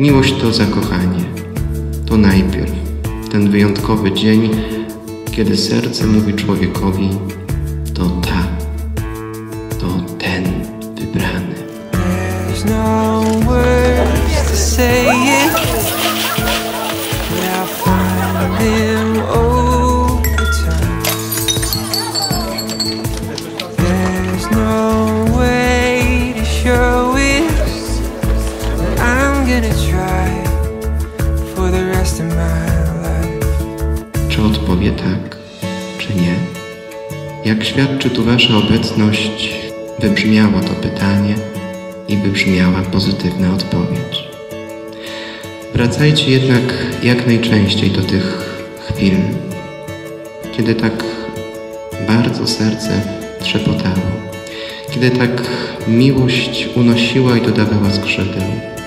Miłość to zakochanie. To najpierw ten wyjątkowy dzień, kiedy serce mówi człowiekowi: To ta, to ten wybrany. There's no words to say it Czy odpowie tak, czy nie? Jak świadczy tu Wasza obecność, wybrzmiało to pytanie i wybrzmiała pozytywna odpowiedź. Wracajcie jednak jak najczęściej do tych chwil, kiedy tak bardzo serce trzepotało, kiedy tak miłość unosiła i dodawała skrzydeł.